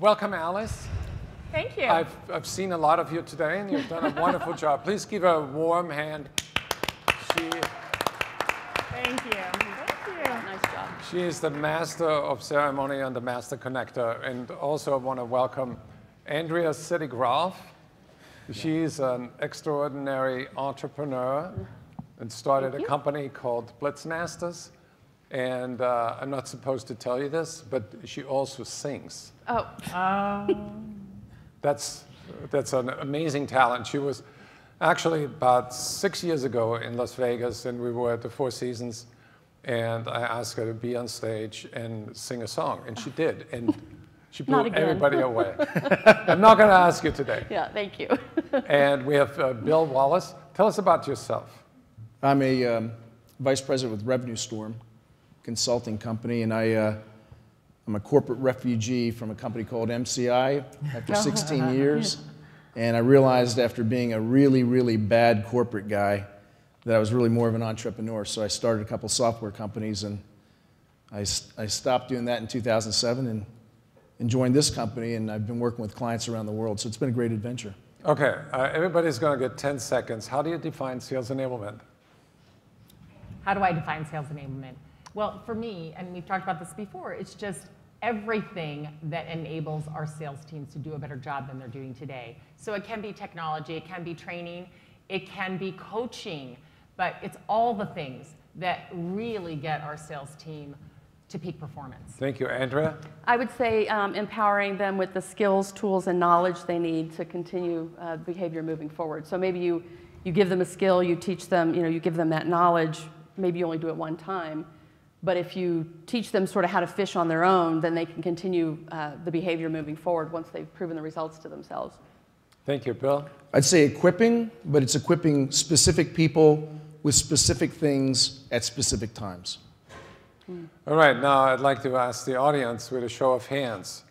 welcome, Alice. Thank you. I've, I've seen a lot of you today, and you've done a wonderful job. Please give her a warm hand. She, Thank you. Thank you. Nice job. she is the master of ceremony and the master connector. And also, I want to welcome Andrea Sittig-Rolf. She's an extraordinary entrepreneur and started a company called Blitzmasters. And uh, I'm not supposed to tell you this, but she also sings. Oh, That's, that's an amazing talent. She was actually about six years ago in Las Vegas, and we were at the Four Seasons, and I asked her to be on stage and sing a song, and she did, and she blew everybody away. I'm not going to ask you today. yeah, thank you. And we have uh, Bill Wallace. Tell us about yourself. I'm a um, vice president with Revenue Storm consulting company, and I, uh, I'm a corporate refugee from a company called MCI after 16 years. And I realized after being a really, really bad corporate guy that I was really more of an entrepreneur. So I started a couple software companies, and I, I stopped doing that in 2007 and, and joined this company, and I've been working with clients around the world. So it's been a great adventure. Okay, uh, everybody's going to get 10 seconds. How do you define sales enablement? How do I define sales enablement? Well, for me, and we've talked about this before, it's just everything that enables our sales teams to do a better job than they're doing today. So it can be technology, it can be training, it can be coaching, but it's all the things that really get our sales team to peak performance. Thank you, Andrea. I would say um, empowering them with the skills, tools, and knowledge they need to continue uh, behavior moving forward. So maybe you, you give them a skill, you teach them, you know, you give them that knowledge. Maybe you only do it one time, but if you teach them sort of how to fish on their own, then they can continue uh, the behavior moving forward once they've proven the results to themselves. Thank you, Bill. I'd say equipping, but it's equipping specific people with specific things at specific times. All right, now I'd like to ask the audience with a show of hands.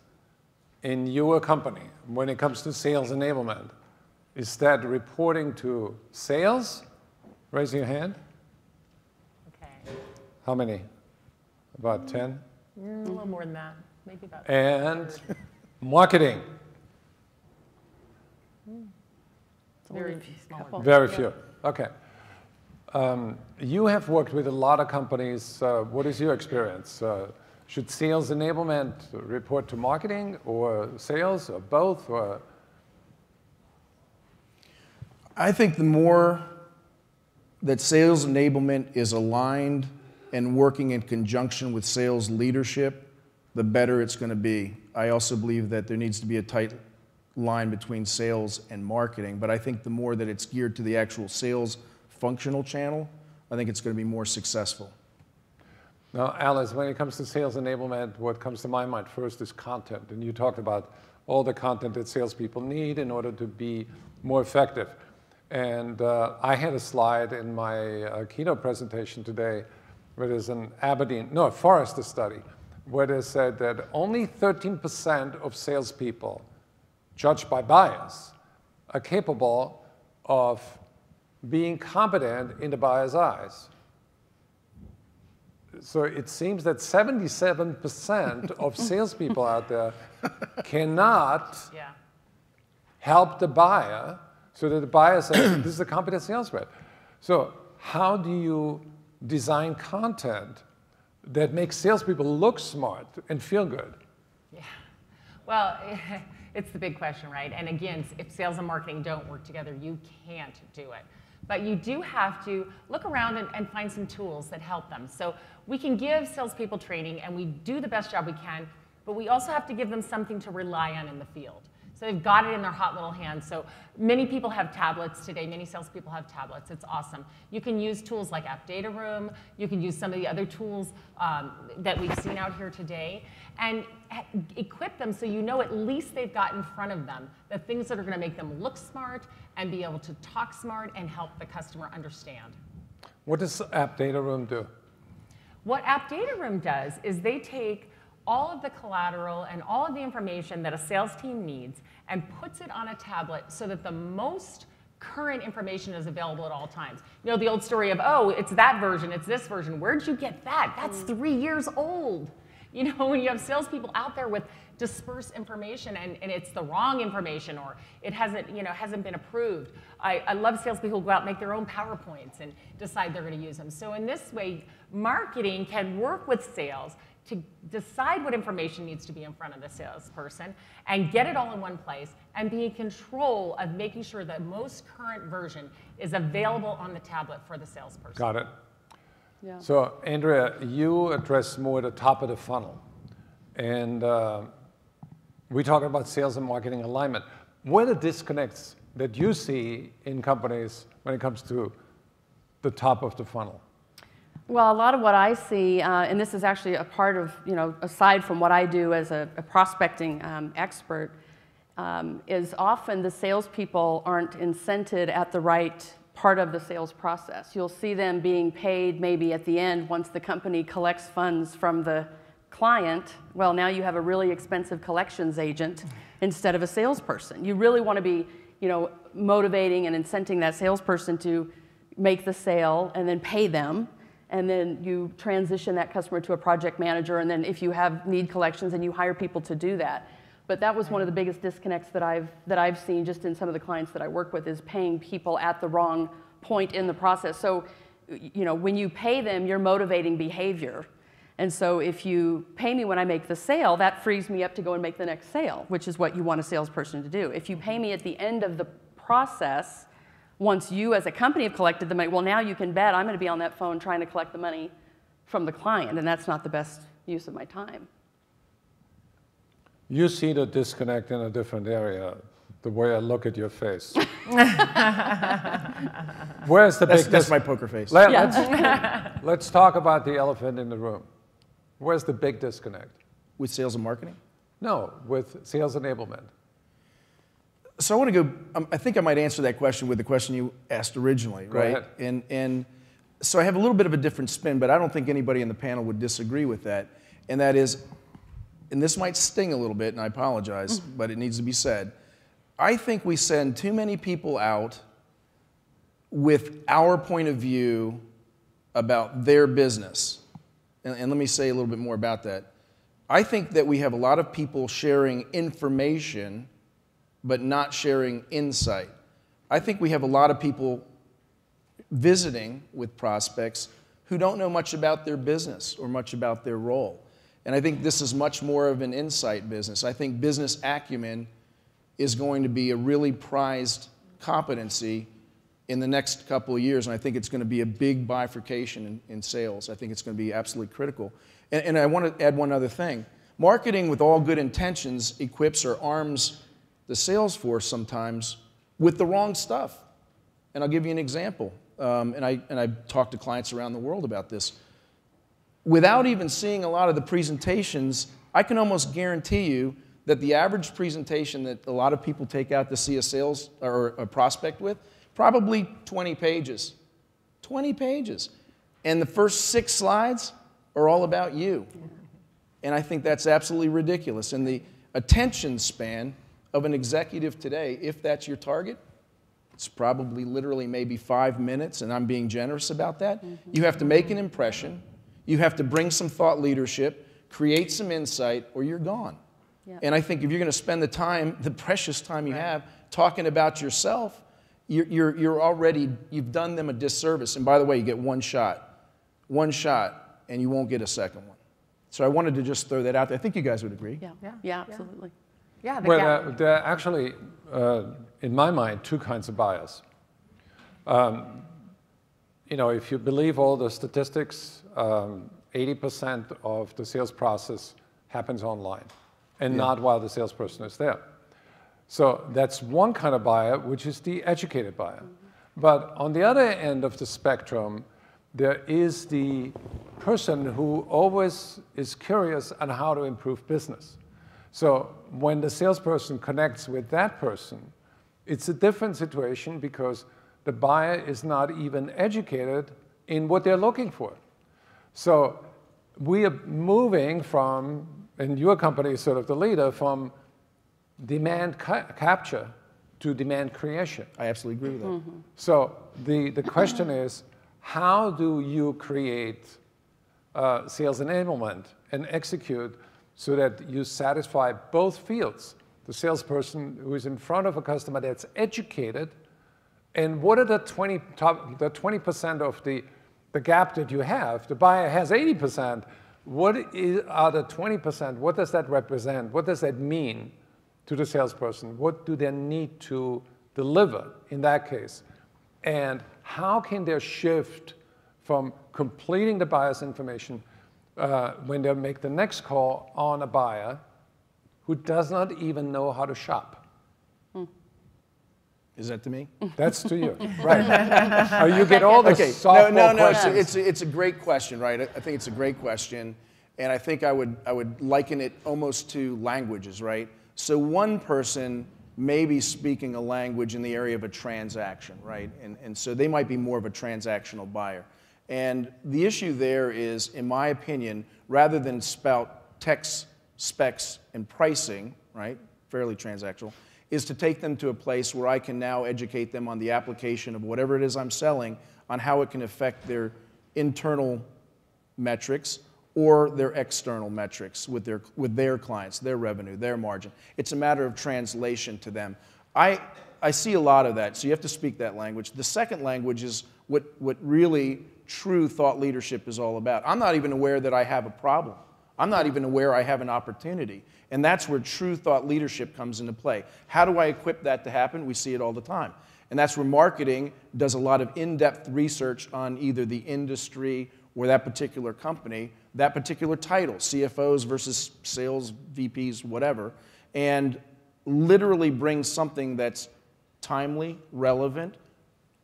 In your company, when it comes to sales enablement, is that reporting to sales? Raise your hand. Okay. How many? About 10? Mm, a little more than that, maybe about. And marketing, Very small. couple. very few. Okay. Um, you have worked with a lot of companies. Uh, what is your experience? Uh, should sales enablement report to marketing or sales or both? Or I think the more that sales enablement is aligned and working in conjunction with sales leadership, the better it's going to be. I also believe that there needs to be a tight line between sales and marketing, but I think the more that it's geared to the actual sales functional channel, I think it's going to be more successful. Now, Alice, when it comes to sales enablement, what comes to my mind first is content. And you talked about all the content that salespeople need in order to be more effective. And uh, I had a slide in my uh, keynote presentation today where there's an Aberdeen, no, a Forrester study, where they said that only 13% of salespeople, judged by bias, are capable of being competent in the buyer's eyes. So it seems that 77% of salespeople out there cannot Yeah. help the buyer so that the buyer says, this is a competent sales rep. So how do you design content that makes salespeople look smart and feel good? Yeah. Well, it's the big question, right? And again, if sales and marketing don't work together, you can't do it. But you do have to look around and, and find some tools that help them. So we can give salespeople training and we do the best job we can, but we also have to give them something to rely on in the field. So they've got it in their hot little hands. So many people have tablets today. Many salespeople have tablets. It's awesome. You can use tools like App Data Room. You can use some of the other tools um, that we've seen out here today, and equip them so you know at least they've got in front of them the things that are going to make them look smart and be able to talk smart and help the customer understand. What does App Data Room do? What App Data Room does is they take all of the collateral and all of the information that a sales team needs and puts it on a tablet so that the most current information is available at all times. You know, the old story of, oh, it's that version, it's this version. Where'd you get that? That's mm. three years old. You know, when you have salespeople out there with dispersed information and, and it's the wrong information or it hasn't, you know, hasn't been approved. I, I love salespeople who go out and make their own PowerPoints and decide they're going to use them. So in this way, marketing can work with sales to decide what information needs to be in front of the salesperson and get it all in one place and be in control of making sure the most current version is available on the tablet for the salesperson. Got it. Yeah. So, Andrea, you address more the top of the funnel. And uh, we talk about sales and marketing alignment. What are the disconnects that you see in companies when it comes to the top of the funnel? Well, a lot of what I see, uh, and this is actually a part of, you know, aside from what I do as a, a prospecting um, expert, um, is often the salespeople aren't incented at the right part of the sales process. You'll see them being paid maybe at the end once the company collects funds from the client. Well, now you have a really expensive collections agent instead of a salesperson. You really want to be, you know, motivating and incenting that salesperson to make the sale and then pay them and then you transition that customer to a project manager, and then if you have need collections, and you hire people to do that. But that was one of the biggest disconnects that I've, that I've seen just in some of the clients that I work with is paying people at the wrong point in the process. So, you know, when you pay them, you're motivating behavior. And so if you pay me when I make the sale, that frees me up to go and make the next sale, which is what you want a salesperson to do. If you pay me at the end of the process, once you as a company have collected the money, well, now you can bet I'm going to be on that phone trying to collect the money from the client, and that's not the best use of my time. You see the disconnect in a different area, the way I look at your face. Where's the That's, big that's my poker face. Let, Yeah. us let's talk about the elephant in the room. Where's the big disconnect? With sales and marketing? No, with sales enablement. So I want to go, um, I think I might answer that question with the question you asked originally, Go right? ahead. And, and so I have a little bit of a different spin, but I don't think anybody in the panel would disagree with that. And that is, and this might sting a little bit, and I apologize, but it needs to be said. I think we send too many people out with our point of view about their business. And, and let me say a little bit more about that. I think that we have a lot of people sharing information but not sharing insight. I think we have a lot of people visiting with prospects who don't know much about their business or much about their role. And I think this is much more of an insight business. I think business acumen is going to be a really prized competency in the next couple of years, and I think it's going to be a big bifurcation in, in sales. I think it's going to be absolutely critical. And, and I want to add one other thing. Marketing, with all good intentions, equips or arms the sales force sometimes with the wrong stuff. And I'll give you an example. Um, and, I, and I've talked to clients around the world about this. Without even seeing a lot of the presentations, I can almost guarantee you that the average presentation that a lot of people take out to see a sales or a prospect with, probably 20 pages. 20 pages. And the first six slides are all about you. And I think that's absolutely ridiculous. And the attention span of an executive today, if that's your target, it's probably literally maybe five minutes, and I'm being generous about that. Mm-hmm. You have to make an impression, you have to bring some thought leadership, create some insight, or you're gone. Yeah. And I think if you're going to spend the time, the precious time you have, talking about yourself, you're, you're, you're already, you've done them a disservice. And by the way, you get one shot, one shot, and you won't get a second one. So I wanted to just throw that out there. I think you guys would agree. Yeah, Yeah, yeah, yeah. absolutely. Yeah, the Well, gap. there, there are actually, uh, in my mind, two kinds of bias. Um, you know, if you believe all the statistics, um, 80% of the sales process happens online and not while the salesperson is there. So that's one kind of buyer, which is the educated buyer. But on the other end of the spectrum, there is the person who always is curious on how to improve business. So when the salesperson connects with that person, it's a different situation because the buyer is not even educated in what they're looking for. So we are moving from, and your company is sort of the leader, from demand ca- capture to demand creation. I absolutely agree with that. So the, the question is, how do you create uh, sales enablement and execute so that you satisfy both fields. The salesperson who is in front of a customer that's educated, and what are the 20 top, the 20% of the, the gap that you have? The buyer has 80%. What is, are the 20%? What does that represent? What does that mean to the salesperson? What do they need to deliver in that case? And how can they shift from completing the buyer's information uh, when they make the next call on a buyer who does not even know how to shop? Is that to me? That's to you, right? Or you get all the Okay, softball no, no, no. It's, questions. it's, it's a great question, right? I I think it's a great question, and I think I would I would liken it almost to languages, right? So one person may be speaking a language in the area of a transaction, right? And and so they might be more of a transactional buyer. And the issue there is, in my opinion, rather than spout text specs and pricing, right? Fairly transactional is to take them to a place where I can now educate them on the application of whatever it is I'm selling on how it can affect their internal metrics or their external metrics with their, with their clients, their revenue, their margin. It's a matter of translation to them. I, I see a lot of that, so you have to speak that language. The second language is what, what really true thought leadership is all about. I'm not even aware that I have a problem. I'm not even aware I have an opportunity. And that's where true thought leadership comes into play. How do I equip that to happen? We see it all the time. And that's where marketing does a lot of in depth research on either the industry or that particular company, that particular title, CFOs versus sales VPs, whatever, and literally bring something that's timely, relevant,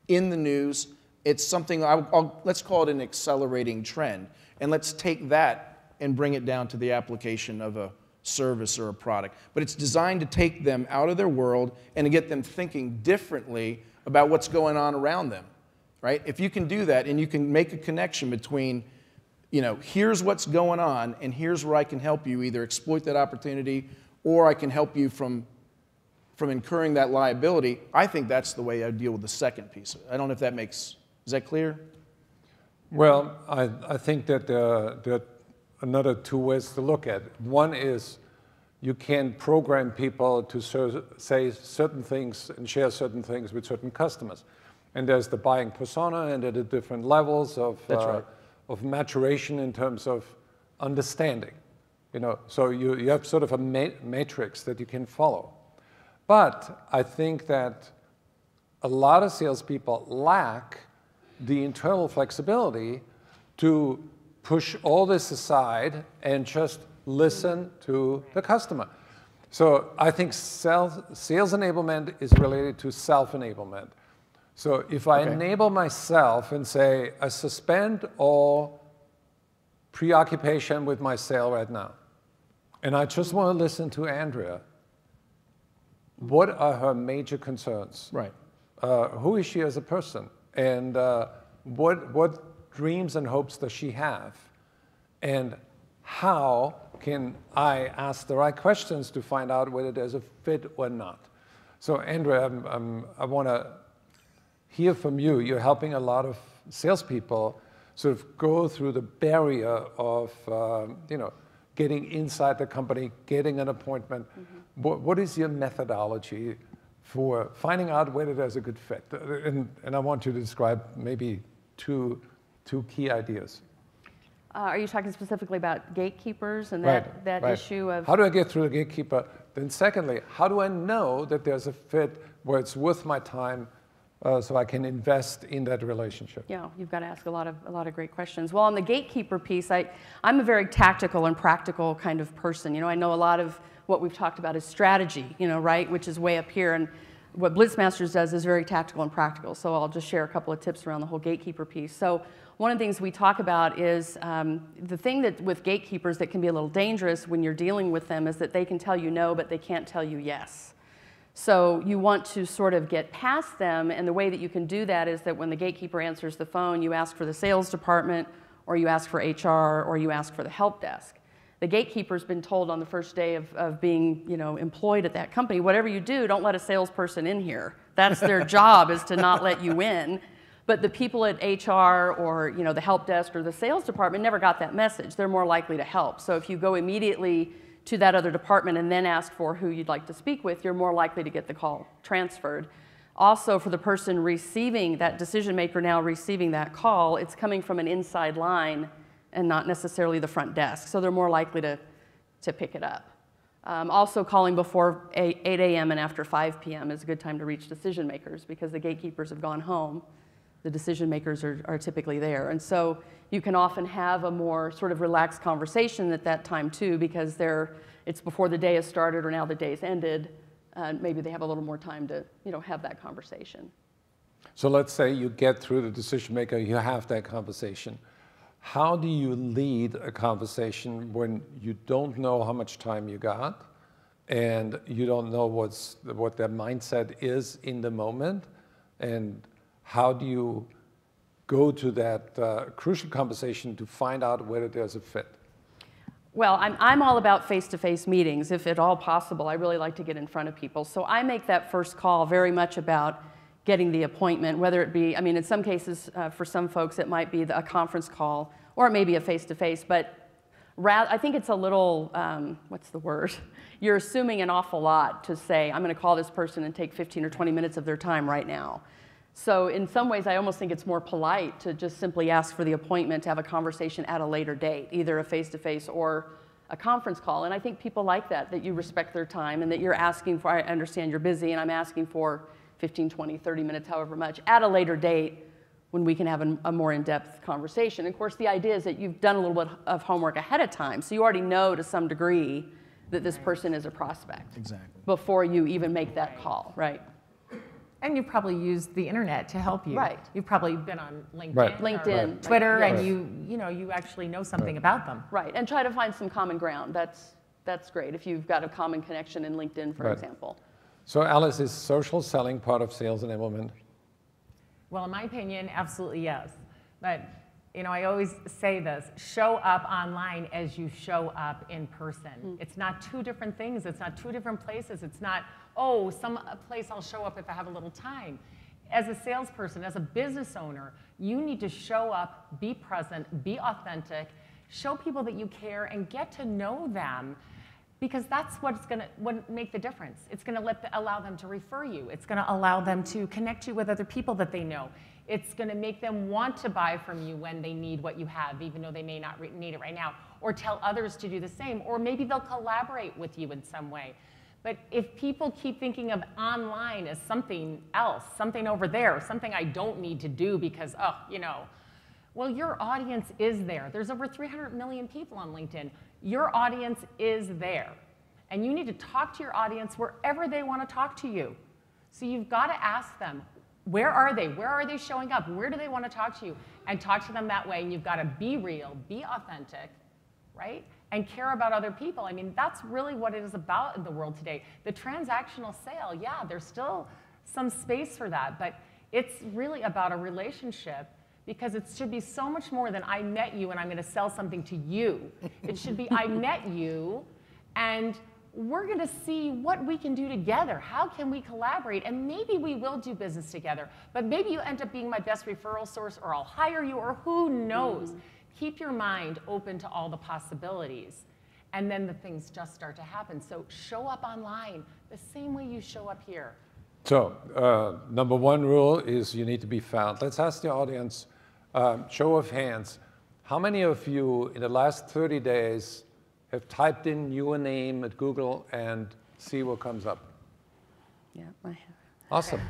in the news. It's something, I'll, I'll, let's call it an accelerating trend. And let's take that and bring it down to the application of a service or a product. But it's designed to take them out of their world and to get them thinking differently about what's going on around them. Right? If you can do that and you can make a connection between, you know, here's what's going on and here's where I can help you either exploit that opportunity or I can help you from from incurring that liability, I think that's the way I deal with the second piece. I don't know if that makes, is that clear? Well, I, I think that uh, there are another two ways to look at it. One is you can program people to ser- say certain things and share certain things with certain customers. And there's the buying persona, and there are the different levels of, That's uh, right. of maturation in terms of understanding. You know, so you, you have sort of a ma- matrix that you can follow. But I think that a lot of salespeople lack the internal flexibility to push all this aside and just listen to the customer. So I think sales, sales enablement is related to self enablement. So if I Okay. enable myself and say, I suspend all preoccupation with my sale right now, and I just want to listen to Andrea, what are her major concerns? Right. uh, who is she as a person and uh, what, what dreams and hopes does she have and how can i ask the right questions to find out whether there's a fit or not so andrea I'm, I'm, i want to hear from you you're helping a lot of salespeople sort of go through the barrier of um, you know getting inside the company getting an appointment what, what is your methodology for finding out whether there's a good fit. Uh, And, and I want you to describe maybe two, two key ideas. Uh, Are you talking specifically about gatekeepers and that, that right. issue of? How do I get through the gatekeeper? Then, secondly, how do I know that there's a fit where it's worth my time uh, so I can invest in that relationship? Yeah, you've got to ask a lot of a lot of great questions. Well, on the gatekeeper piece, I, I'm a very tactical and practical kind of person. You know, I know a lot of what we've talked about is strategy, you know, right, which is way up here, and what Blitzmasters does is very tactical and practical. So I'll just share a couple of tips around the whole gatekeeper piece. So one of the things we talk about is um, the thing that with gatekeepers that can be a little dangerous when you're dealing with them is that they can tell you no, but they can't tell you yes. So you want to sort of get past them, and the way that you can do that is that when the gatekeeper answers the phone, you ask for the sales department, or you ask for HR, or you ask for the help desk. The gatekeeper's been told on the first day of, of being you know, employed at that company, whatever you do, don't let a salesperson in here. That's their job, is to not let you in. But the people at HR or you know the help desk or the sales department never got that message. They're more likely to help. So if you go immediately to that other department and then ask for who you'd like to speak with, you're more likely to get the call transferred. Also, for the person receiving that decision maker now receiving that call, it's coming from an inside line and not necessarily the front desk. So they're more likely to, to pick it up. Um, also, calling before 8, 8 a.m. and after 5 p.m. is a good time to reach decision makers because the gatekeepers have gone home. The decision makers are, are typically there. And so you can often have a more sort of relaxed conversation at that time too because they're, it's before the day has started or now the day's ended. Uh, maybe they have a little more time to you know, have that conversation. So let's say you get through the decision maker, you have that conversation. How do you lead a conversation when you don't know how much time you got and you don't know what's, what their mindset is in the moment? And how do you go to that uh, crucial conversation to find out whether there's a fit? Well, I'm, I'm all about face to face meetings. If at all possible, I really like to get in front of people. So I make that first call very much about getting the appointment, whether it be, I mean, in some cases, uh, for some folks, it might be a conference call or it may be a face to face, but I think it's a little, um, what's the word? You're assuming an awful lot to say, I'm going to call this person and take 15 or 20 minutes of their time right now. So in some ways, I almost think it's more polite to just simply ask for the appointment to have a conversation at a later date, either a face-to-face or a conference call. And I think people like that, that you respect their time and that you're asking for, I understand you're busy and I'm asking for 15, 20, 30 minutes, however much, at a later date when we can have a, a more in-depth conversation. Of course, the idea is that you've done a little bit of homework ahead of time, so you already know to some degree that this person is a prospect. Exactly. Before you even make that call, right? And you've probably used the internet to help you. Right. You've probably been on LinkedIn, Right. or LinkedIn, Twitter, right. and you, you know, you actually know something about them. Right, and try to find some common ground. That's, that's great if you've got a common connection in LinkedIn, for Right. example. So Alice, is social selling part of sales enablement? Well, in my opinion, absolutely yes. But you know, I always say this: show up online as you show up in person. Mm. It's not two different things. It's not two different places. It's not oh, some place I'll show up if I have a little time. As a salesperson, as a business owner, you need to show up, be present, be authentic, show people that you care, and get to know them because that's what's going to what make the difference. It's going to let the, allow them to refer you. It's going to allow them to connect you with other people that they know. It's going to make them want to buy from you when they need what you have, even though they may not need it right now, or tell others to do the same, or maybe they'll collaborate with you in some way. But if people keep thinking of online as something else, something over there, something I don't need to do because, oh, you know, well, your audience is there. There's over 300 million people on LinkedIn. Your audience is there. And you need to talk to your audience wherever they want to talk to you. So you've got to ask them, where are they? Where are they showing up? Where do they want to talk to you? And talk to them that way. And you've got to be real, be authentic, right? And care about other people. I mean, that's really what it is about in the world today. The transactional sale, yeah, there's still some space for that, but it's really about a relationship because it should be so much more than I met you and I'm going to sell something to you. It should be I met you and we're going to see what we can do together. How can we collaborate? And maybe we will do business together. But maybe you end up being my best referral source or I'll hire you or who knows. Keep your mind open to all the possibilities. And then the things just start to happen. So show up online the same way you show up here. So, uh, number one rule is you need to be found. Let's ask the audience, um, show of hands, how many of you in the last 30 days have typed in your name at Google and see what comes up? Yeah, I have. Awesome.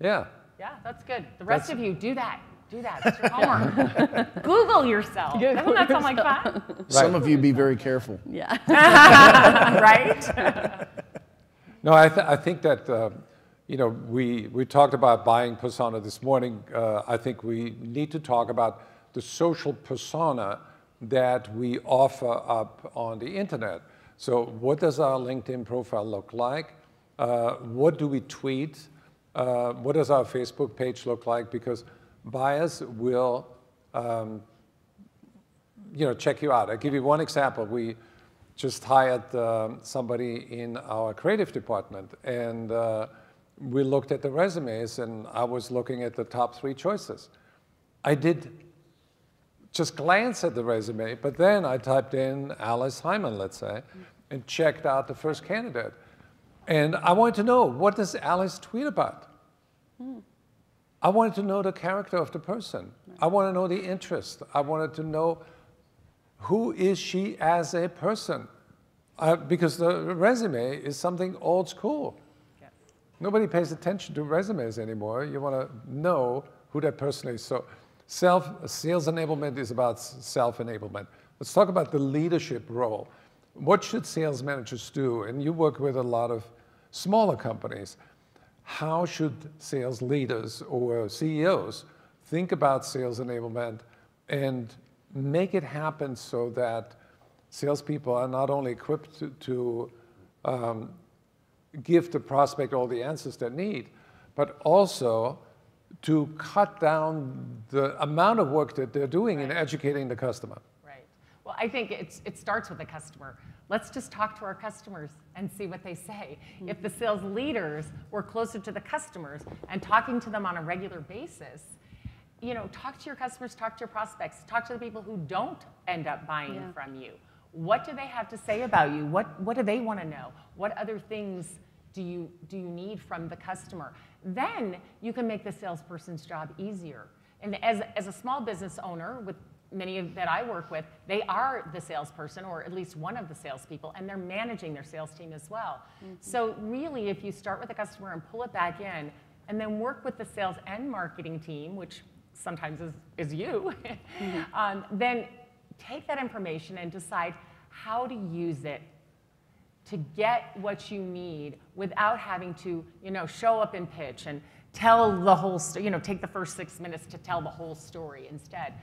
Yeah. Yeah, that's good. The rest That's- of you, do that. Do that. That's your homework. Google yourself. Doesn't that sound like fun? Some of you be very careful. Yeah. right? No, I, th- I think that, uh, you know, we, we talked about buying persona this morning. Uh, I think we need to talk about the social persona that we offer up on the internet. So, what does our LinkedIn profile look like? Uh, what do we tweet? Uh, what does our Facebook page look like? Because buyers will um, you know, check you out. I'll give you one example. We just hired um, somebody in our creative department, and uh, we looked at the resumes, and I was looking at the top three choices. I did just glance at the resume, but then I typed in Alice Hieman, let's say, and checked out the first candidate. And I wanted to know what does Alice tweet about? I wanted to know the character of the person. I want to know the interest. I wanted to know who is she as a person? Uh, because the resume is something old school. Yes. Nobody pays attention to resumes anymore. You want to know who that person is. So, self sales enablement is about self enablement. Let's talk about the leadership role. What should sales managers do? And you work with a lot of smaller companies. How should sales leaders or CEOs think about sales enablement and make it happen so that salespeople are not only equipped to, to um, give the prospect all the answers they need, but also to cut down the amount of work that they're doing in educating the customer. Right. Well, I think it's, it starts with the customer. Let's just talk to our customers and see what they say. Hmm. If the sales leaders were closer to the customers and talking to them on a regular basis, you know, talk to your customers, talk to your prospects, talk to the people who don't end up buying Yeah. from you. What do they have to say about you? What, what do they want to know? What other things do you, do you need from the customer? Then you can make the salesperson's job easier. And as, as a small business owner, with many of, that I work with, they are the salesperson or at least one of the salespeople, and they're managing their sales team as well. So, really, if you start with the customer and pull it back in, and then work with the sales and marketing team, which sometimes is, is you, um, then take that information and decide how to use it to get what you need without having to, you know, show up and pitch and tell the whole, you know, take the first six minutes to tell the whole story instead.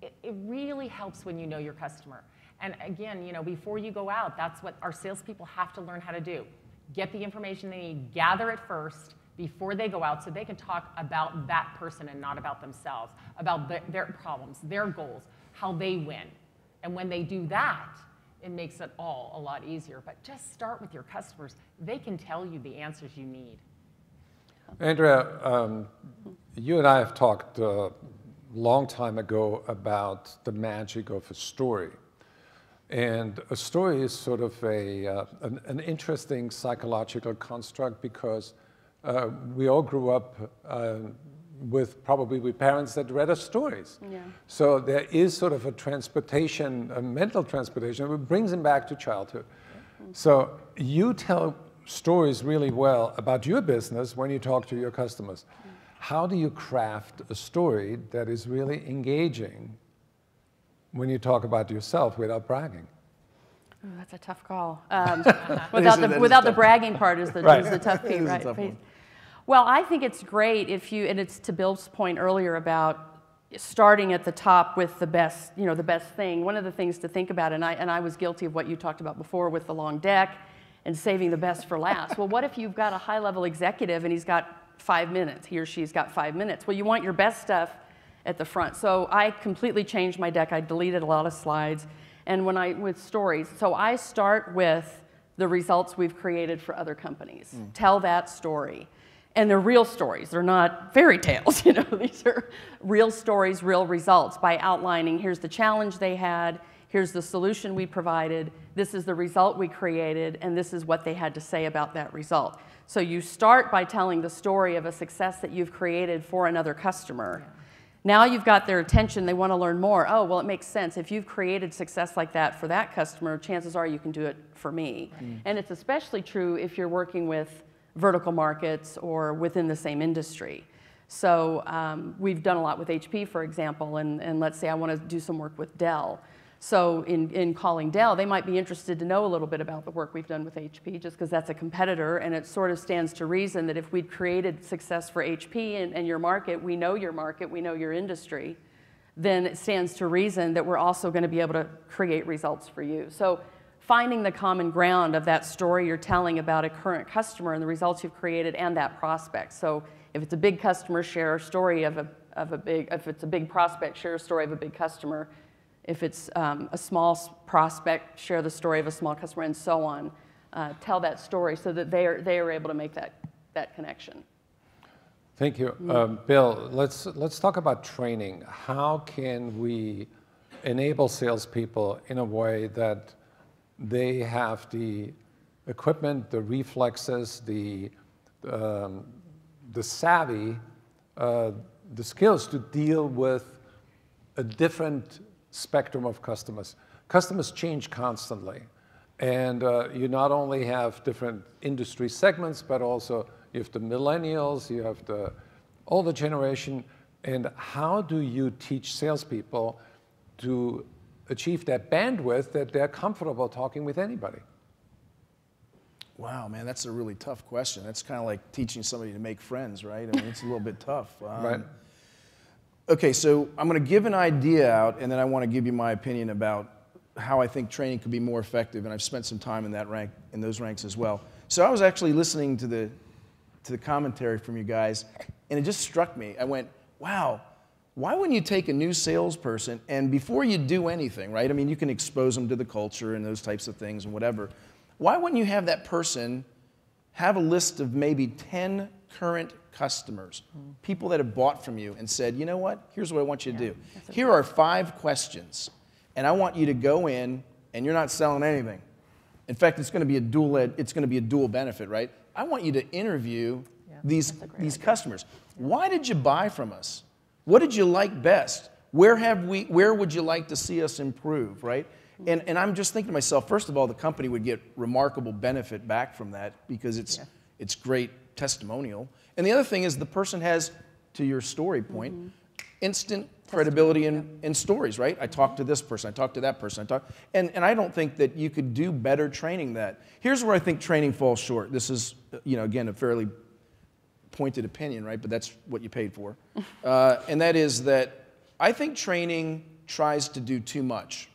It, it really helps when you know your customer. And again, you know, before you go out, that's what our salespeople have to learn how to do. Get the information they need, gather it first before they go out so they can talk about that person and not about themselves, about the, their problems, their goals, how they win. And when they do that, it makes it all a lot easier. But just start with your customers. They can tell you the answers you need. Andrea, um, you and I have talked a long time ago about the magic of a story. And a story is sort of a, uh, an, an interesting psychological construct because uh, we all grew up uh, with probably with parents that read us stories. Yeah. So there is sort of a transportation, a mental transportation, that brings them back to childhood. So you tell stories really well about your business when you talk to your customers. How do you craft a story that is really engaging when you talk about yourself without bragging? Ooh, that's a tough call. Um, without the, without the bragging part is the, Right. is the tough It piece, right? Tough piece. one. Well, I think it's great if you, and it's to Bill's point earlier about starting at the top with the best, you know, the best thing. One of the things to think about, and I, and I was guilty of what you talked about before with the long deck and saving the best for last. well, what if you've got a high level executive and he's got five minutes, he or she's got five minutes? Well, you want your best stuff at the front. So I completely changed my deck. I deleted a lot of slides. And when I, with stories, so I start with the results we've created for other companies. Hmm. Tell that story. And they're real stories. They're not fairy tales, you know. These are real stories, real results by outlining here's the challenge they had, here's the solution we provided, this is the result we created, and this is what they had to say about that result. So you start by telling the story of a success that you've created for another customer. Now you've got their attention, they want to learn more. Oh, well, it makes sense. If you've created success like that for that customer, chances are you can do it for me. Mm. And it's especially true if you're working with vertical markets or within the same industry. So um, we've done a lot with HP, for example, and, and let's say I want to do some work with Dell. So in, in calling Dell, they might be interested to know a little bit about the work we've done with HP, just because that's a competitor, and it sort of stands to reason that if we'd created success for HP and, and your market, we know your market, we know your industry, then it stands to reason that we're also going to be able to create results for you. So finding the common ground of that story you're telling about a current customer and the results you've created and that prospect. So if it's a big customer, share a story of a, of a big, if it's a big prospect, share a story of a big customer. If it's um, a small prospect, share the story of a small customer and so on. Uh, tell that story so that they are, they are able to make that, that connection. Thank you. Um, Bill, let's, let's talk about training. How can we enable salespeople in a way that they have the equipment, the reflexes, the, um, the savvy, uh, the skills to deal with a different spectrum of customers. Customers change constantly. And uh, you not only have different industry segments, but also you have the millennials, you have the older generation. And how do you teach salespeople to achieve that bandwidth that they're comfortable talking with anybody? Wow, man, that's a really tough question. That's kind of like teaching somebody to make friends, right? I mean, it's a little bit tough. Um, Right. Okay, so I'm going to give an idea out, and then I want to give you my opinion about how I think training could be more effective, and I've spent some time in that rank, in those ranks as well. So I was actually listening to the to the commentary from you guys, and it just struck me. I went, "Wow, why wouldn't you take a new salesperson and before you do anything, right? I mean, you can expose them to the culture and those types of things and whatever. Why wouldn't you have that person have a list of maybe 10 current customers, people that have bought from you and said, you know what, here's what I want you to do. Here are five questions, and I want you to go in, and you're not selling anything. In fact, it's going to be a dual ed, it's going to be a dual benefit, right? I want you to interview these, these customers. Why did you buy from us? What did you like best? Where have we where would you like to see us improve, right? And, and I'm just thinking to myself, first of all, the company would get remarkable benefit back from that because it's it's great testimonial. And the other thing is the person has, to your story point, mm-hmm. instant credibility in, in stories, right? I talked to this person, I talked to that person, I talked, and, and I don't think that you could do better training that. Here's where I think training falls short. This is, you know, again, a fairly pointed opinion, right? But that's what you paid for. Uh, and that is that I think training tries to do too much.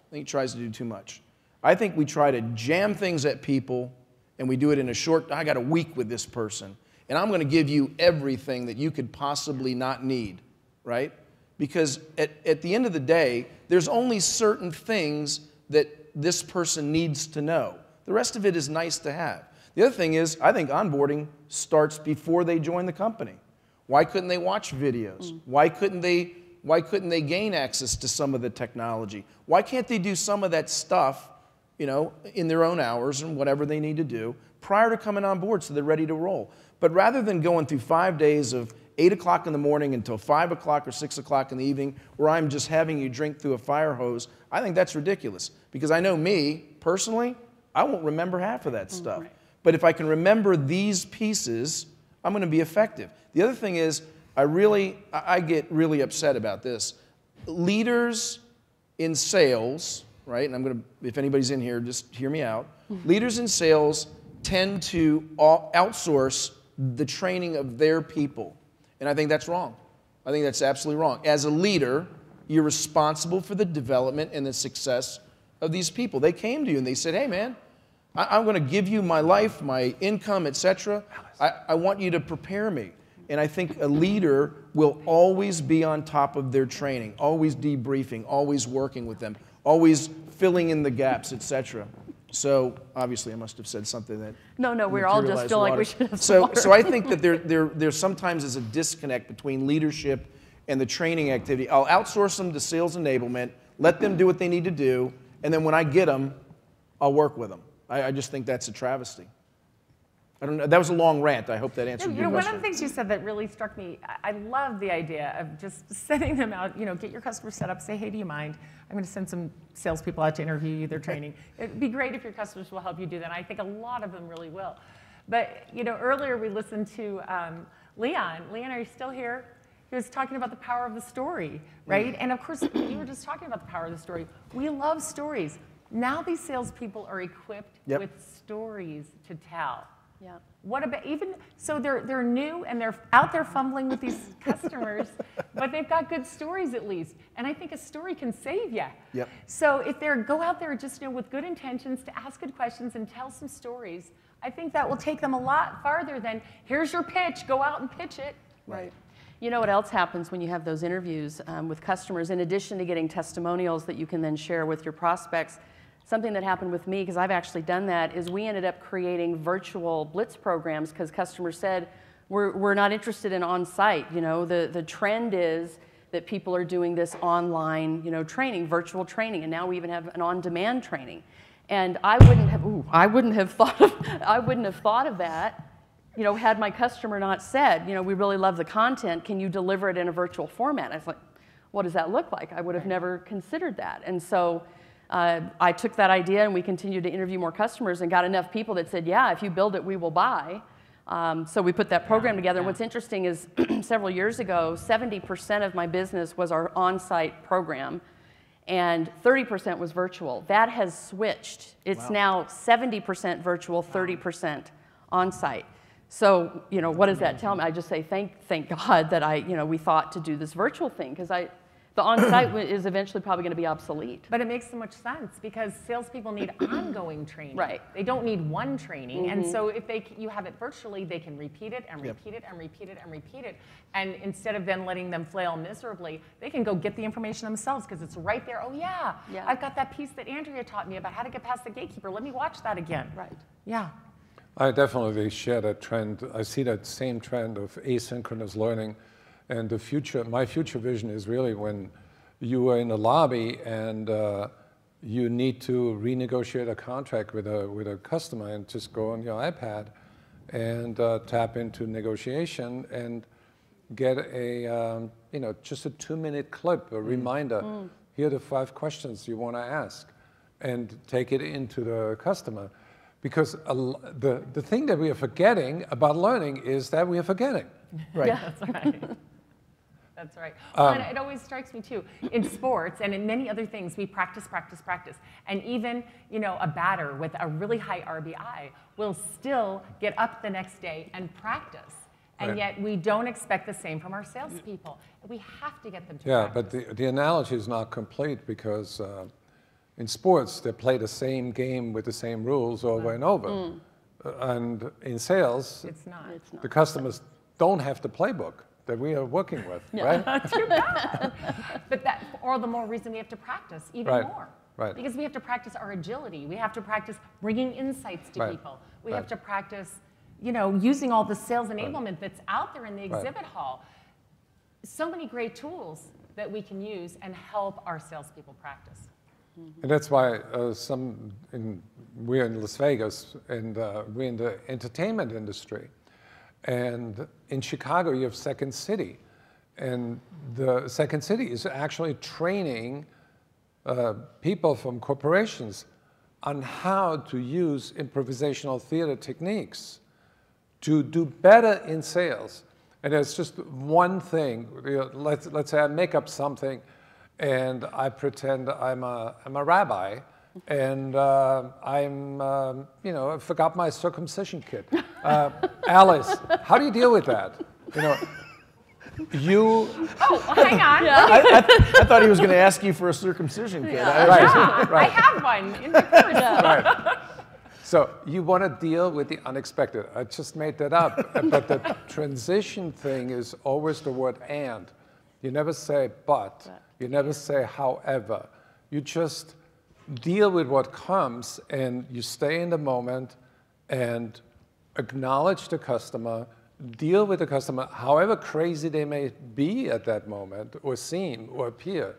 I think it tries to do too much. I think we try to jam things at people and we do it in a short, I got a week with this person. And I'm going to give you everything that you could possibly not need, right? Because at, at the end of the day, there's only certain things that this person needs to know. The rest of it is nice to have. The other thing is, I think onboarding starts before they join the company. Why couldn't they watch videos? Mm. Why couldn't they why couldn't they gain access to some of the technology? Why can't they do some of that stuff, you know, in their own hours and whatever they need to do prior to coming on board so they're ready to roll? But rather than going through five days of eight o'clock in the morning until five o'clock or six o'clock in the evening, where I'm just having you drink through a fire hose, I think that's ridiculous. Because I know me personally, I won't remember half of that mm, stuff. But if I can remember these pieces, I'm going to be effective. The other thing is, I really, I get really upset about this. Leaders in sales, right? And I'm going to, if anybody's in here, just hear me out. Leaders in sales tend to outsource the training of their people. And I think that's wrong. I think that's absolutely wrong. As a leader, you're responsible for the development and the success of these people. They came to you and they said, hey, man, I, am going to give you my life, my income, etc. I, I want you to prepare me. And I think a leader will always be on top of their training, always debriefing, always working with them, always filling in the gaps, etc. So obviously, I must have said something that No, no, we're all just materialized feel like we should have So, so I think that there, there, there sometimes is a disconnect between leadership and the training activity. I'll outsource them to sales enablement, let them do what they need to do, and then when I get them, I'll work with them. I, I just think that's a travesty. I don't know. That was a long rant. I hope that answered You your know, one of the things you said that really struck me, I, I love the idea of just sending them out, you know, get your customers set up, say, hey, do you mind? I'm going to send some salespeople out to interview you, their training. It'd be great if your customers will help you do that. I think a lot of them really will. But, you know, earlier we listened to um, Leon. Leon, are you still here? He was talking about the power of the story, right? And of course, you were just talking about the power of the story. We love stories. Now these salespeople are equipped Yep. with stories to tell. Yeah. What about even so they're they're new and they're out there fumbling with these customers, but they've got good stories at least. And I think a story can save you. Yep. So if they're go out there just you know with good intentions to ask good questions and tell some stories, I think that will take them a lot farther than here's your pitch, go out and pitch it. Right. You know what else happens when you have those interviews um, with customers, in addition to getting testimonials that you can then share with your prospects? Something that happened with me, because I've actually done that, is we ended up creating virtual blitz programs because customers said, we're, we're not interested in on-site. You know, the, the trend is that people are doing this online, you know, training, virtual training, and now we even have an on-demand training. And I wouldn't have, ooh, I wouldn't have thought of, I wouldn't have thought of that, you know, had my customer not said, you know, we really love the content, can you deliver it in a virtual format? I was like, what does that look like? I would have never considered that. And so uh, I took that idea and we continued to interview more customers and got enough people that said, yeah, if you build it, we will buy. Um, so we put that program together. And what's interesting is several years ago, 70% of my business was our on-site program and 30% was virtual. That has switched. It's now 70% virtual, 30% on-site. So, you know, what does that tell me? I just say thank, thank God that I, you know, we thought to do this virtual thing because I, the on-site is eventually probably going to be obsolete. But it makes so much sense because salespeople need ongoing training. Right. They don't need one training. And mm-hmm. so if they, you have it virtually, they can repeat it and repeat it and repeat it and repeat it. And instead of then letting them flail miserably, they can go get the information themselves because it's right there. Oh yeah, Yeah. I've got that piece that Andrea taught me about how to get past the gatekeeper. Let me watch that again. Right. Yeah. I definitely share that trend. I see that same trend of asynchronous learning. And the future, my future vision is really when you are in the lobby and uh, you need to renegotiate a contract with a, with a customer and just go on your iPad and uh, tap into negotiation and get a, um, you know, just a two minute clip, a reminder. Here are the five questions you want to ask and take it into the customer. Because a l- the, the thing that we are forgetting about learning is that we are forgetting. Right. yeah, That's right. That's right. Well, and it always strikes me too. In sports and in many other things, we practice, practice, practice. And even, you know, a batter with a really high RBI will still get up the next day and practice. And Right. yet we don't expect the same from our salespeople. We have to get them to Yeah, practice. but the, the analogy is not complete because uh, in sports, they play the same game with the same rules over and over. Uh, and in sales, It's not. the customers don't have the playbook that we are working with, right? Too bad. But that, all the more reason we have to practice even Right, more. right. Because we have to practice our agility. We have to practice bringing insights to Right, people. We have to practice, you know, using all the sales enablement that's out there in the Right. exhibit hall. So many great tools that we can use and help our salespeople practice. And that's why uh, some in, we're in Las Vegas and uh, we're in the entertainment industry. And in Chicago, you have Second City. And the Second City is actually training uh, people from corporations on how to use improvisational theater techniques to do better in sales. And it's just one thing. You know, let's, let's say I make up something and I pretend I'm a, I'm a rabbi and uh, I'm, um, you know, I forgot my circumcision kit. Uh, Alice, how do you deal with that? You know, you, Oh, hang on. I, I, I thought he was going to ask you for a circumcision kit. I- right, Yeah, I have one in my purse. right. So you want to deal with the unexpected. I just made that up. but the transition thing is always the word and. You never say but. You never say however. You just deal with what comes and you stay in the moment and acknowledge the customer, deal with the customer, however crazy they may be at that moment or seem or appear,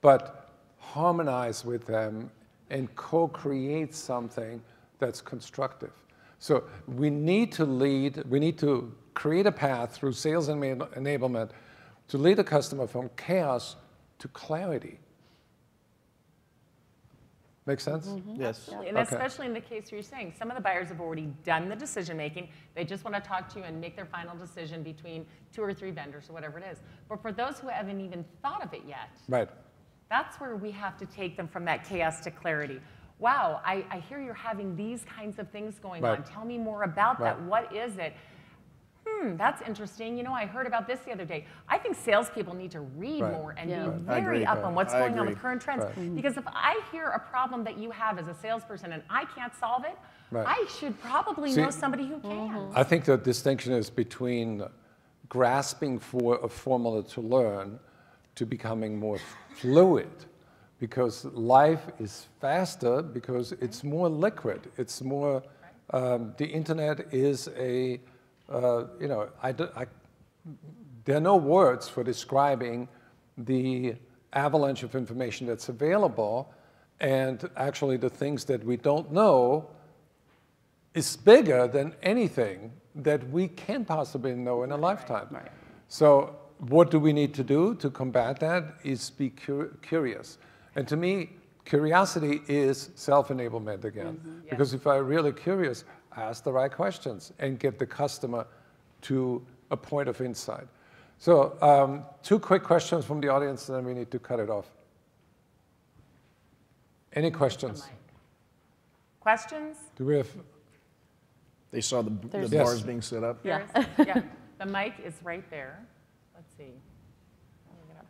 but harmonize with them and co-create something that's constructive. So we need to lead, we need to create a path through sales enablement to lead the customer from chaos to clarity. Make sense? Mm-hmm. Yes. And Okay. especially in the case where you're saying, some of the buyers have already done the decision making. They just want to talk to you and make their final decision between two or three vendors or whatever it is. But for those who haven't even thought of it yet, Right. that's where we have to take them from that chaos to clarity. Wow, I, I hear you're having these kinds of things going on. Tell me more about that. What is it? Hmm, that's interesting. You know, I heard about this the other day. I think salespeople need to read Right. more and Yeah. be Right. Very agree. up on what's I going on with current trends. Right. Because if I hear a problem that you have as a salesperson and I can't solve it, Right. I should probably See- know somebody who can. I think the distinction is between grasping for a formula to learn to becoming more fluid because life is faster because it's more liquid. It's more, um, the internet is a uh, you know, I, I, there are no words for describing the avalanche of information that's available, and actually the things that we don't know is bigger than anything that we can possibly know in a lifetime. So what do we need to do to combat that is be cur- curious. And to me, curiosity is self-enablement again. Because if I'm really curious, ask the right questions and get the customer to a point of insight. So um, two quick questions from the audience, and then we need to cut it off. Any questions? Questions? Do we have They saw the, the There's- Yes. bars being set up. Yeah. There is- Yeah, the mic is right there. Let's see. Let me get up.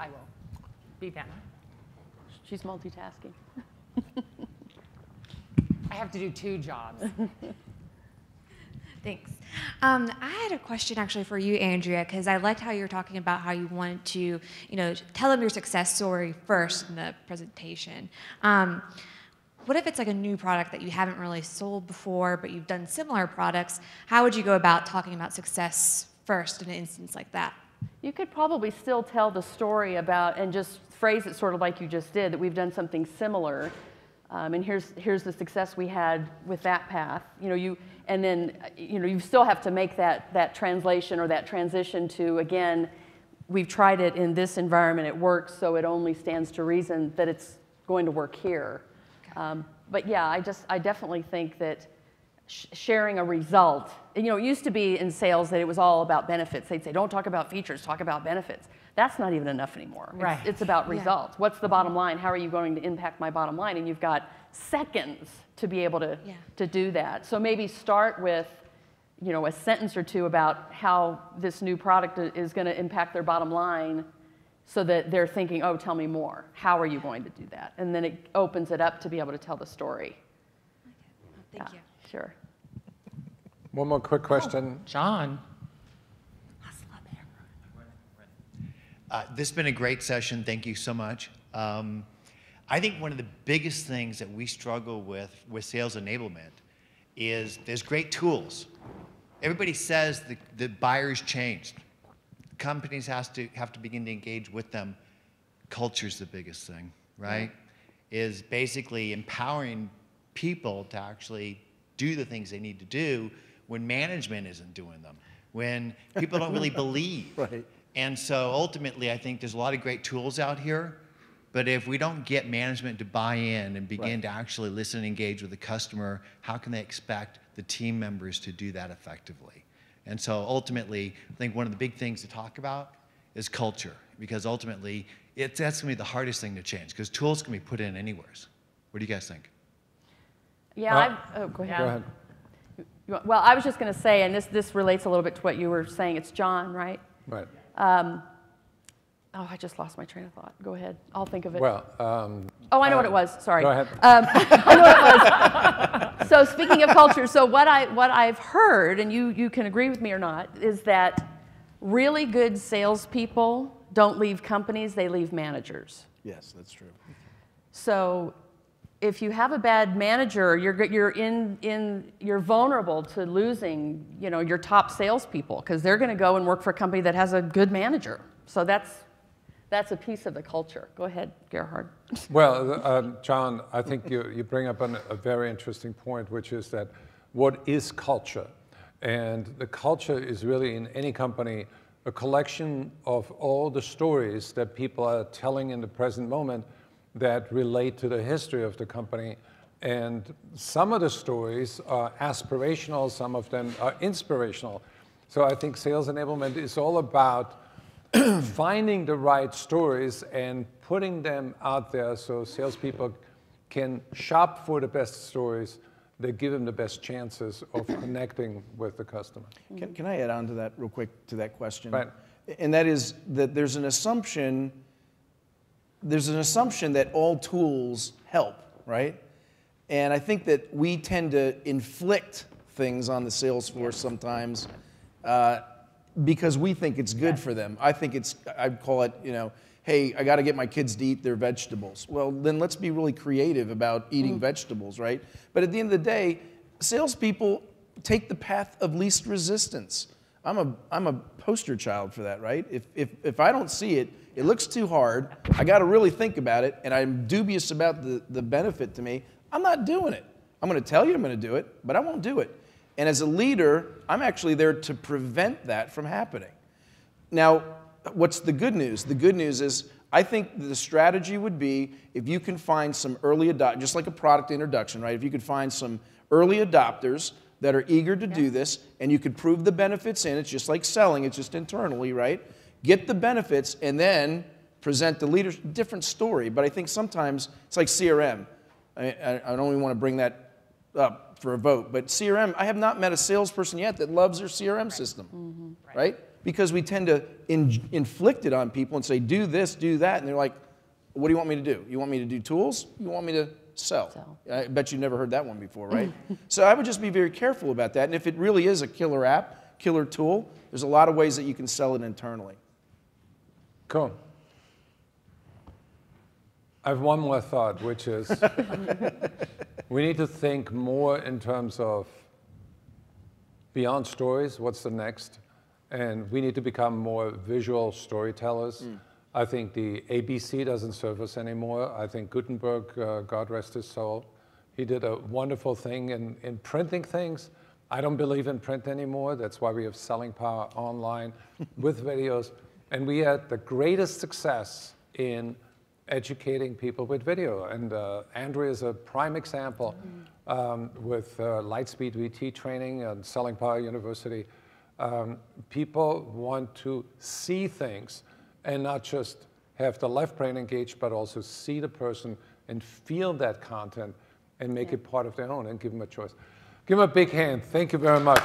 I will. Be that. She's multitasking. I have to do two jobs. Thanks. Um, I had a question actually for you, Andrea, because I liked how you were talking about how you wanted to, you know, tell them your success story first in the presentation. Um, what if it's like a new product that you haven't really sold before, but you've done similar products? How would you go about talking about success first in an instance like that? You could probably still tell the story about and just phrase it sort of like you just did that we've done something similar. Um, and here's, here's the success we had with that path. You know, you, and then, you know, you still have to make that, that translation or that transition to, again, we've tried it in this environment, it works, so it only stands to reason that it's going to work here. Um, but yeah, I just, I definitely think that sh- sharing a result, you know, it used to be in sales that it was all about benefits. They'd say, don't talk about features, talk about benefits. That's not even enough anymore. It's- Right. It's, about Yeah. results. What's the mm-hmm. bottom line? How are you going to impact my bottom line? And you've got seconds to be able to, Yeah. to do that. So maybe start with, you know, a sentence or two about how this new product is going to impact their bottom line so that they're thinking, oh, tell me more. How are you going to do that? And then it opens it up to be able to tell the story. Okay. Thank Yeah, you. Sure. one more quick oh. question? John. Uh, this has been a great session. Thank you so much. Um, I think one of the biggest things that we struggle with with sales enablement is there's great tools. Everybody says the, the buyer's changed. Companies has to have to begin to engage with them. Culture's the biggest thing, right? Is basically empowering people to actually do the things they need to do when management isn't doing them, when people don't really believe. Right. And so ultimately, I think there's a lot of great tools out here, but if we don't get management to buy in and begin Right. to actually listen and engage with the customer, how can they expect the team members to do that effectively? And so ultimately, I think one of the big things to talk about is culture, because ultimately, it's, that's going to be the hardest thing to change, because tools can be put in anywheres. What do you guys think? Yeah, Uh, I've, oh, go ahead. Go ahead. Well, I was just going to say, and this, this relates a little bit to what you were saying. It's John, right? Right. Oh, I just lost my train of thought. Go ahead. I'll think of it. Well, um, oh, I know what uh, it was. Sorry. Go ahead. Um, I know what it was. So speaking of culture, so what I what I've heard, and you you can agree with me or not, is that really good salespeople don't leave companies; they leave managers. Yes, that's true. So if you have a bad manager, you're, you're, in, in, you're vulnerable to losing you know, your top salespeople because they're going to go and work for a company that has a good manager. So that's, that's a piece of the culture. Go ahead, Gerhard. Well, um, John, I think you, you bring up an, a very interesting point, which is that what is culture? And the culture is really in any company a collection of all the stories that people are telling in the present moment that relate to the history of the company. And some of the stories are aspirational, some of them are inspirational. So I think sales enablement is all about finding the right stories and putting them out there so salespeople can shop for the best stories that give them the best chances of connecting with the customer. Can, can I add on to that real quick to that question? Right. And that is that there's an assumption, there's an assumption that all tools help, right? And I think that we tend to inflict things on the sales force sometimes uh, because we think it's good for them. I think it's, I'd call it, you know, hey, I got to get my kids to eat their vegetables. Well, then let's be really creative about eating vegetables, right? But at the end of the day, salespeople take the path of least resistance. I'm a, I'm a poster child for that, right? If, if, if I don't see it, it looks too hard, I got to really think about it, and I'm dubious about the, the benefit to me, I'm not doing it. I'm going to tell you I'm going to do it, but I won't do it. And as a leader, I'm actually there to prevent that from happening. Now, what's the good news? The good news is I think the strategy would be if you can find some early adopters, just like a product introduction, right? If you could find some early adopters that are eager to do this and you could prove the benefits in, it's just like selling, it's just internally, right? Get the benefits and then present the leaders, different story. But I think sometimes it's like CRM. I, I, I don't even want to bring that up for a vote, but CRM, I have not met a salesperson yet that loves their CRM system, mm-hmm. right? Because we tend to in, inflict it on people and say, do this, do that, and they're like, what do you want me to do? You want me to do tools? You want me to sell? Sell. I bet you've never heard that one before, right? so I would just be very careful about that. And if it really is a killer app, killer tool, there's a lot of ways that you can sell it internally. Cool. I have one more thought, which is we need to think more in terms of beyond stories, what's the next? And we need to become more visual storytellers. Hmm. I think the ABC doesn't serve us anymore. I think Gutenberg, uh, God rest his soul, he did a wonderful thing in, in printing things. I don't believe in print anymore. That's why we have selling power online with videos. And we had the greatest success in educating people with video. And uh, Andrea is a prime example um, with uh, Lightspeed VT training and Selling Power University. Um, people want to see things and not just have the left brain engaged, but also see the person and feel that content and make it part of their own and give them a choice. Give them a big hand. Thank you very much.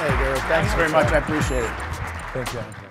Hey, Gerhard, thanks very much. I appreciate it. Thank you.